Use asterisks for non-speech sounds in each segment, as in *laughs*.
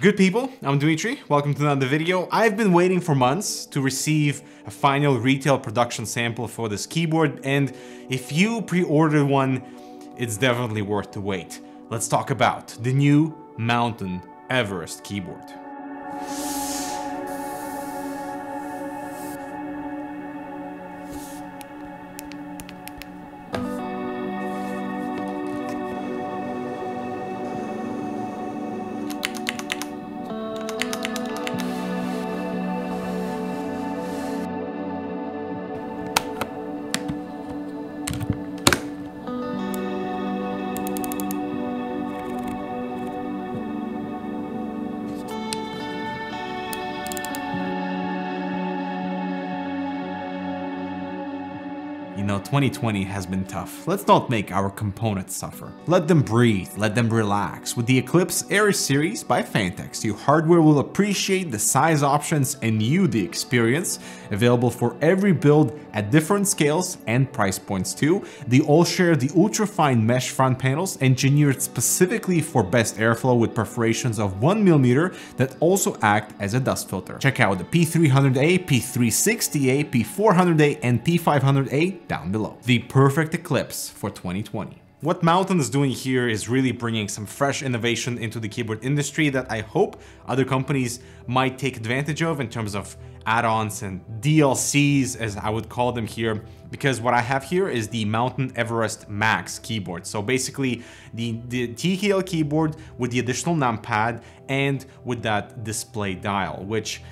Good people, I'm Dmitry, welcome to another video. I've been waiting for months to receive a final retail production sample for this keyboard and if you pre-ordered one, it's definitely worth the wait. Let's talk about the new Mountain Everest keyboard. You know, 2020 has been tough. Let's not make our components suffer. Let them breathe, let them relax. With the Eclipse Air series by Phanteks, your hardware will appreciate the size options and you the experience, available for every build at different scales and price points too. They all share the ultra-fine mesh front panels engineered specifically for best airflow with perforations of 1mm that also act as a dust filter. Check out the P300A, P360A, P400A, and P500A down below. The perfect eclipse for 2020. What Mountain is doing here is really bringing some fresh innovation into the keyboard industry that I hope other companies might take advantage of in terms of add-ons and DLCs as I would call them here because what I have here is the Mountain Everest Max keyboard. So basically the, the TKL keyboard with the additional numpad and with that display dial which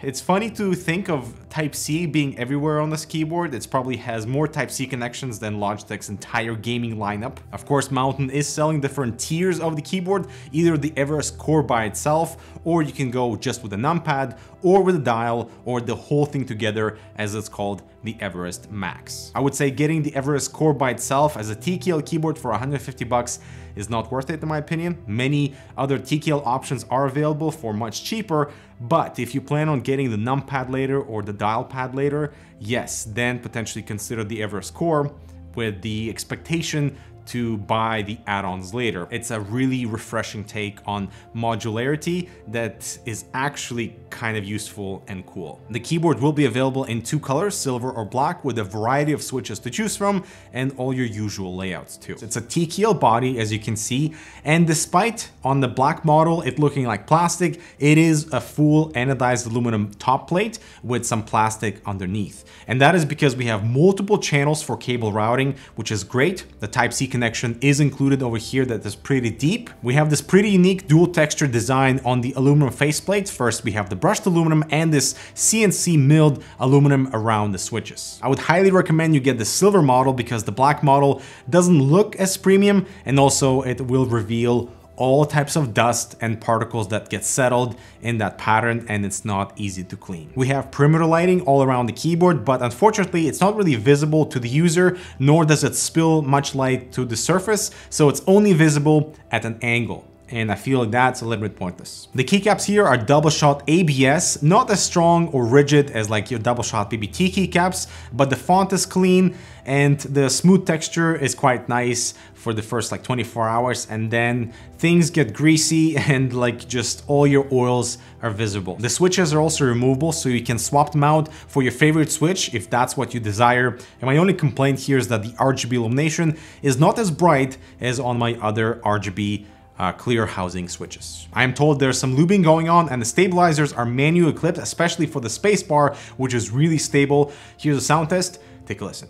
it's funny to think of Type-C being everywhere on this keyboard. It probably has more Type-C connections than Logitech's entire gaming lineup. Of course, Mountain is selling different tiers of the keyboard, either the Everest core by itself, or you can go just with a numpad, or with a dial, or the whole thing together as it's called the Everest Max. I would say getting the Everest core by itself as a TKL keyboard for 150 bucks is not worth it in my opinion. Many other TKL options are available for much cheaper, but if you plan on getting the numpad later or the dial pad later, yes, then potentially consider the Everest Core with the expectation to buy the add-ons later. It's a really refreshing take on modularity that is actually kind of useful and cool. The keyboard will be available in two colors, silver or black, with a variety of switches to choose from and all your usual layouts too. It's a TKL body, as you can see, and despite on the black model it looking like plastic, it is a full anodized aluminum top plate with some plastic underneath. And that is because we have multiple channels for cable routing, which is great. The Type-C connection is included over here that is pretty deep. We have this pretty unique dual texture design on the aluminum faceplate. First, we have the brushed aluminum and this CNC milled aluminum around the switches. I would highly recommend you get the silver model because the black model doesn't look as premium and also it will reveal all types of dust and particles that get settled in that pattern and it's not easy to clean. We have perimeter lighting all around the keyboard, but unfortunately it's not really visible to the user, nor does it spill much light to the surface, so it's only visible at an angle and I feel like that's a little bit pointless. The keycaps here are double shot ABS, not as strong or rigid as like your double shot PBT keycaps, but the font is clean and the smooth texture is quite nice for the first like 24 hours and then things get greasy *laughs* and like just all your oils are visible. The switches are also removable so you can swap them out for your favorite switch if that's what you desire. And my only complaint here is that the RGB illumination is not as bright as on my other RGB uh, clear housing switches. I am told there's some lubing going on and the stabilizers are manually clipped, especially for the spacebar, which is really stable. Here's a sound test, take a listen.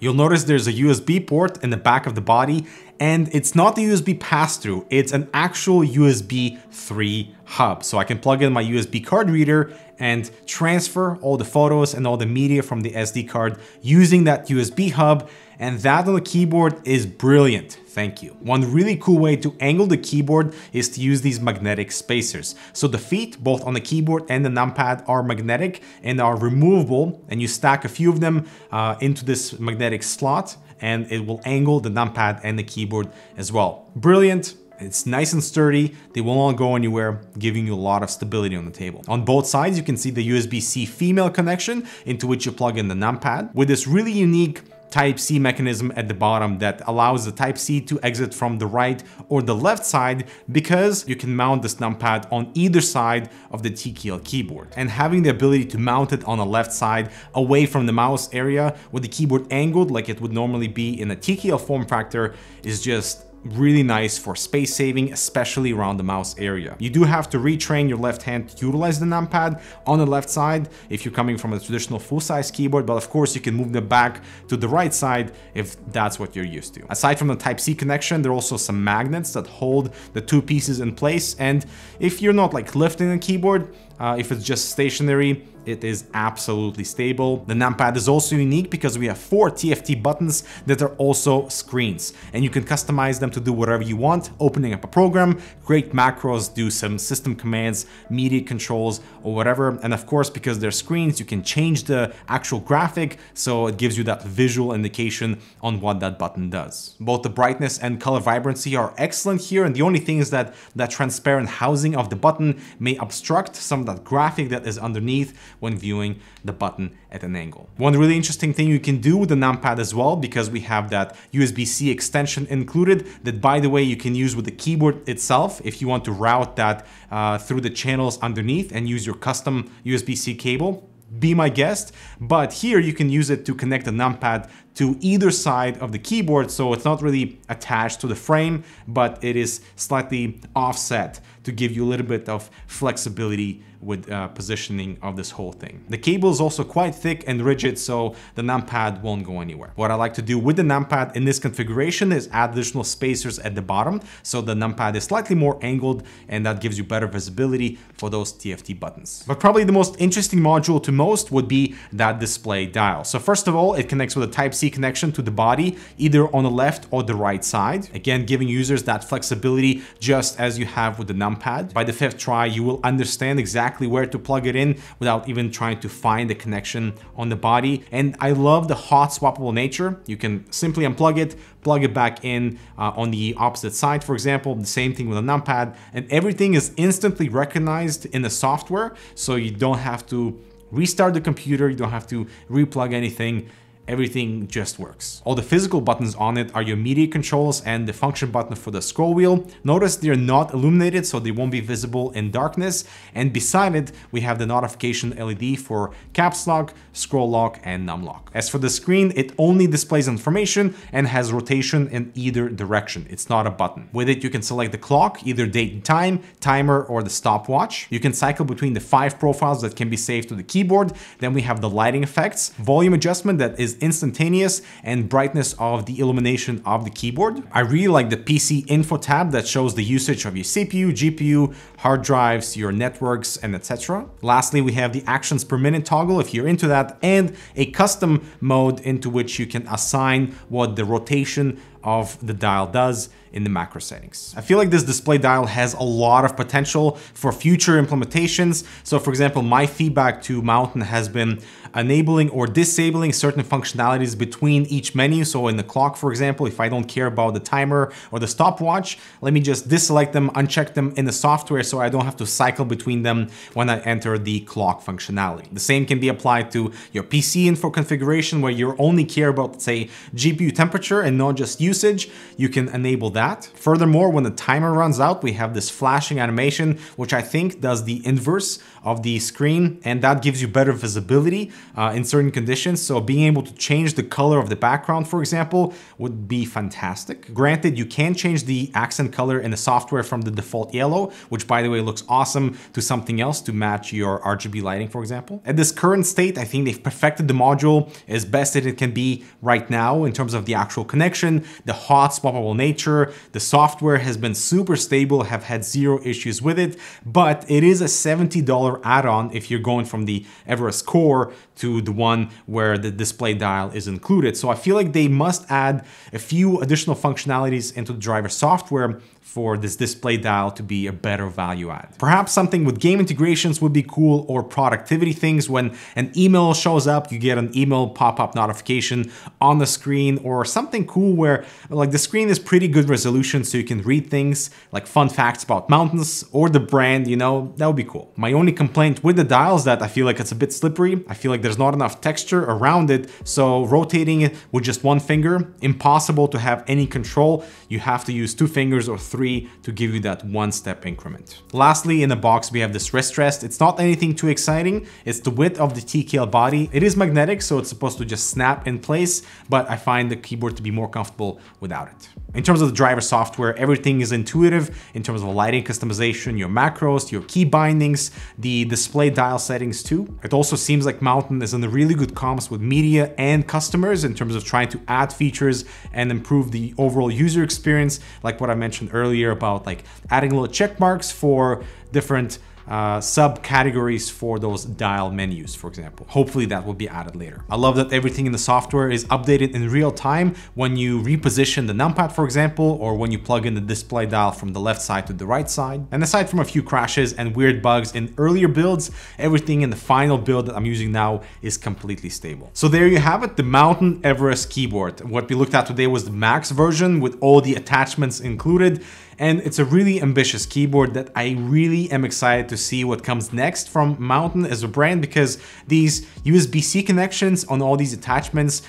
You'll notice there's a USB port in the back of the body and it's not the USB pass-through, it's an actual USB 3 hub. So I can plug in my USB card reader and transfer all the photos and all the media from the SD card using that USB hub and that on the keyboard is brilliant, thank you. One really cool way to angle the keyboard is to use these magnetic spacers. So the feet, both on the keyboard and the numpad are magnetic and are removable and you stack a few of them uh, into this magnetic slot and it will angle the numpad and the keyboard as well. Brilliant, it's nice and sturdy, they will not go anywhere, giving you a lot of stability on the table. On both sides, you can see the USB-C female connection into which you plug in the numpad with this really unique Type-C mechanism at the bottom that allows the Type-C to exit from the right or the left side because you can mount this numpad on either side of the TKL keyboard. And having the ability to mount it on the left side away from the mouse area with the keyboard angled like it would normally be in a TKL form factor is just really nice for space saving, especially around the mouse area. You do have to retrain your left hand to utilize the numpad on the left side if you're coming from a traditional full-size keyboard, but of course you can move them back to the right side if that's what you're used to. Aside from the Type-C connection, there are also some magnets that hold the two pieces in place, and if you're not like lifting the keyboard, uh, if it's just stationary, it is absolutely stable. The numpad is also unique because we have four TFT buttons that are also screens and you can customize them to do whatever you want, opening up a program, create macros, do some system commands, media controls or whatever. And of course, because they're screens, you can change the actual graphic so it gives you that visual indication on what that button does. Both the brightness and color vibrancy are excellent here and the only thing is that that transparent housing of the button may obstruct some that graphic that is underneath when viewing the button at an angle. One really interesting thing you can do with the numpad as well, because we have that USB-C extension included, that by the way, you can use with the keyboard itself if you want to route that uh, through the channels underneath and use your custom USB-C cable be my guest, but here you can use it to connect the numpad to either side of the keyboard, so it's not really attached to the frame, but it is slightly offset to give you a little bit of flexibility with uh, positioning of this whole thing. The cable is also quite thick and rigid, so the numpad won't go anywhere. What I like to do with the numpad in this configuration is add additional spacers at the bottom, so the numpad is slightly more angled, and that gives you better visibility for those TFT buttons. But probably the most interesting module to most would be that display dial. So first of all, it connects with a Type-C connection to the body, either on the left or the right side. Again, giving users that flexibility just as you have with the numpad. By the fifth try, you will understand exactly where to plug it in without even trying to find the connection on the body. And I love the hot swappable nature. You can simply unplug it, plug it back in uh, on the opposite side, for example, the same thing with a numpad, and everything is instantly recognized in the software. So you don't have to restart the computer, you don't have to replug anything everything just works. All the physical buttons on it are your media controls and the function button for the scroll wheel. Notice they're not illuminated so they won't be visible in darkness and beside it we have the notification LED for caps lock, scroll lock and num lock. As for the screen it only displays information and has rotation in either direction. It's not a button. With it you can select the clock, either date and time, timer or the stopwatch. You can cycle between the five profiles that can be saved to the keyboard. Then we have the lighting effects, volume adjustment that is instantaneous and brightness of the illumination of the keyboard. I really like the PC info tab that shows the usage of your CPU, GPU, hard drives, your networks, and etc. Lastly, we have the actions per minute toggle if you're into that, and a custom mode into which you can assign what the rotation of the dial does in the macro settings. I feel like this display dial has a lot of potential for future implementations. So for example, my feedback to Mountain has been enabling or disabling certain functionalities between each menu. So in the clock, for example, if I don't care about the timer or the stopwatch, let me just deselect them, uncheck them in the software so I don't have to cycle between them when I enter the clock functionality. The same can be applied to your PC info configuration where you only care about, say, GPU temperature and not just usage. You can enable that. Furthermore, when the timer runs out, we have this flashing animation, which I think does the inverse of the screen, and that gives you better visibility uh, in certain conditions. So being able to change the color of the background, for example, would be fantastic. Granted, you can change the accent color in the software from the default yellow, which by the way looks awesome, to something else to match your RGB lighting, for example. At this current state, I think they've perfected the module as best as it can be right now in terms of the actual connection, the hot swappable nature. The software has been super stable, have had zero issues with it, but it is a $70 add-on if you're going from the Everest Core to the one where the display dial is included. So I feel like they must add a few additional functionalities into the driver software for this display dial to be a better value add. Perhaps something with game integrations would be cool or productivity things when an email shows up, you get an email pop-up notification on the screen or something cool where like the screen is pretty good resolution so you can read things like fun facts about mountains or the brand, you know, that would be cool. My only complaint with the dial is that I feel like it's a bit slippery. I feel like there's not enough texture around it. So rotating it with just one finger, impossible to have any control. You have to use two fingers or three three to give you that one step increment. Lastly, in the box, we have this wrist rest. It's not anything too exciting. It's the width of the TKL body. It is magnetic, so it's supposed to just snap in place, but I find the keyboard to be more comfortable without it. In terms of the driver software, everything is intuitive in terms of lighting customization, your macros, your key bindings, the display dial settings too. It also seems like Mountain is in a really good comms with media and customers in terms of trying to add features and improve the overall user experience, like what I mentioned earlier earlier about like adding little check marks for different uh, subcategories for those dial menus, for example. Hopefully that will be added later. I love that everything in the software is updated in real time when you reposition the numpad, for example, or when you plug in the display dial from the left side to the right side. And aside from a few crashes and weird bugs in earlier builds, everything in the final build that I'm using now is completely stable. So there you have it, the Mountain Everest keyboard. What we looked at today was the max version with all the attachments included and it's a really ambitious keyboard that I really am excited to see what comes next from Mountain as a brand because these USB-C connections on all these attachments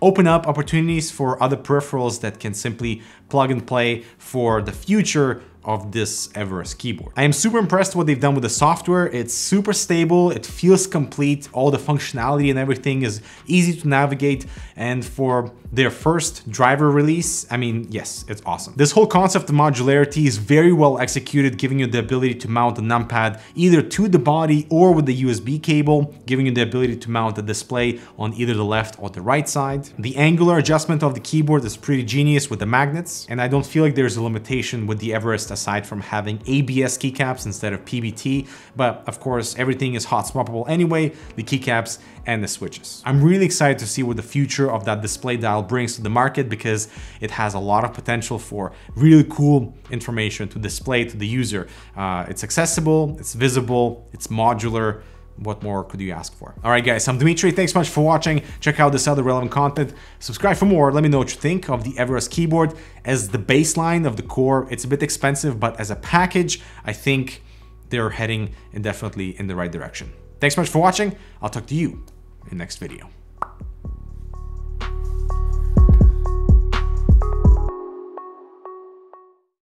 open up opportunities for other peripherals that can simply plug and play for the future of this Everest keyboard. I am super impressed what they've done with the software. It's super stable, it feels complete, all the functionality and everything is easy to navigate. And for their first driver release, I mean, yes, it's awesome. This whole concept of modularity is very well executed, giving you the ability to mount a numpad either to the body or with the USB cable, giving you the ability to mount the display on either the left or the right side. The angular adjustment of the keyboard is pretty genius with the magnets, and I don't feel like there's a limitation with the Everest aside from having ABS keycaps instead of PBT. But of course, everything is hot swappable anyway, the keycaps and the switches. I'm really excited to see what the future of that display dial brings to the market because it has a lot of potential for really cool information to display to the user. Uh, it's accessible, it's visible, it's modular, what more could you ask for? All right, guys, I'm Dmitry. Thanks so much for watching. Check out this other relevant content. Subscribe for more. Let me know what you think of the Everest keyboard as the baseline of the core. It's a bit expensive, but as a package, I think they're heading indefinitely in the right direction. Thanks so much for watching. I'll talk to you in the next video.